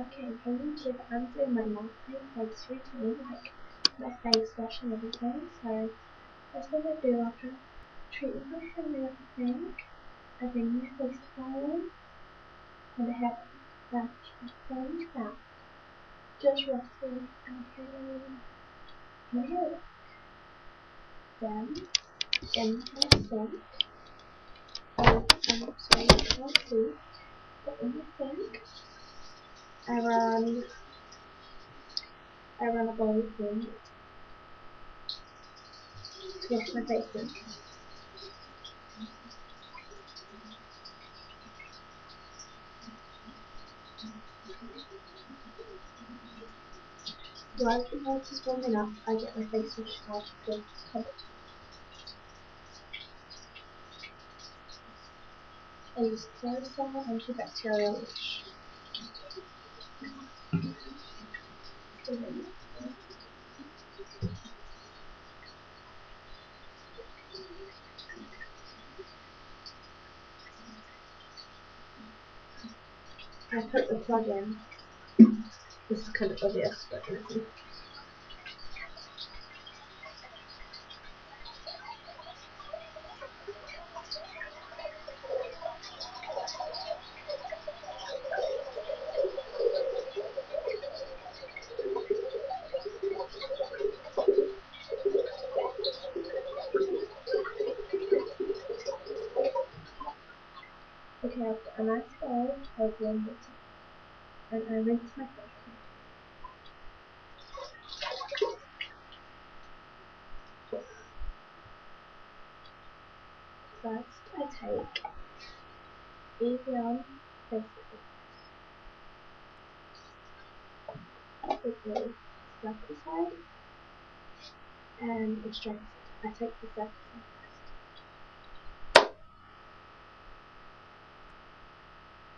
Okay, on YouTube I'm doing my monthly face routine, like my face wash and everything, so that's what I do after treatment. Brush and everything. I bring my face towel and I have that sponge bath. Just resting and my hair. Then, my sink, oh, I'm sorry, you can't see, but in the sink, I run I run a bowl of thing to my face in. While the water is warming up, I get my face wash out of the tub. I use Clearasil antibacterial wash. I put the plug in. This is kind of obvious, but anything. Okay, I've got a nice bowl of warm water. And I rinse my face. First, I take Evian face cream with the Cetirizine and strength. I take the first.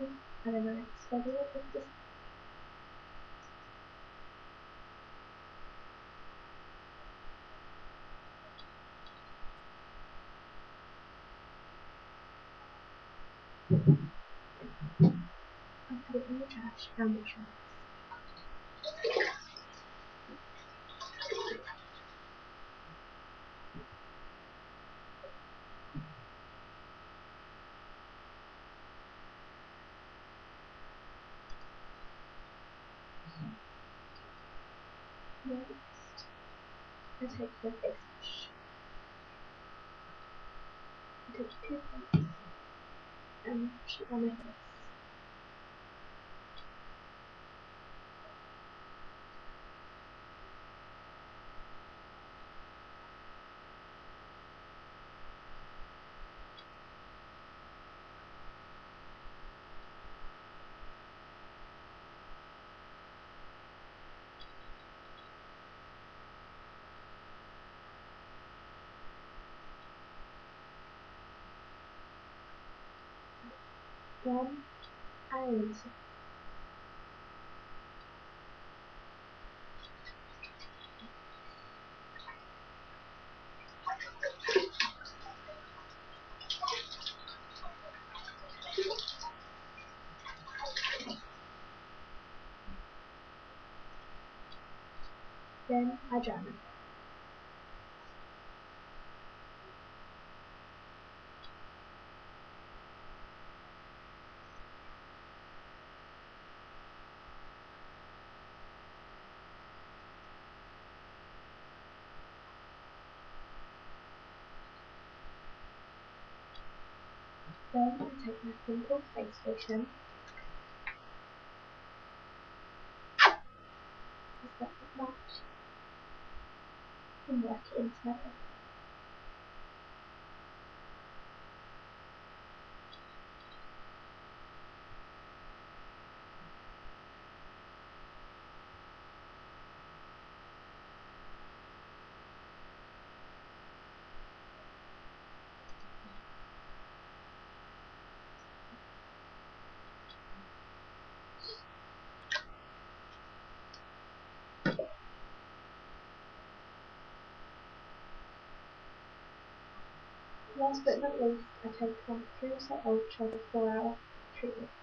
I don't know, and then I study it with this I put in the trash Next, Wash. I take two pumps and wash it on my face. Rinse it. Then I dry my Then I take my simple space station. Is that much? And work it into Last but not least, I take from Curacao Ultra 4 hour treatment. German hands.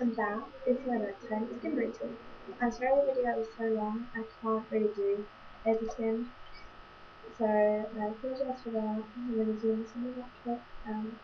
And that is my next time skin routine. I'm sorry the video is so long, I can't really do editing. So I apologize for that. I'm going to zoom this in a little Um.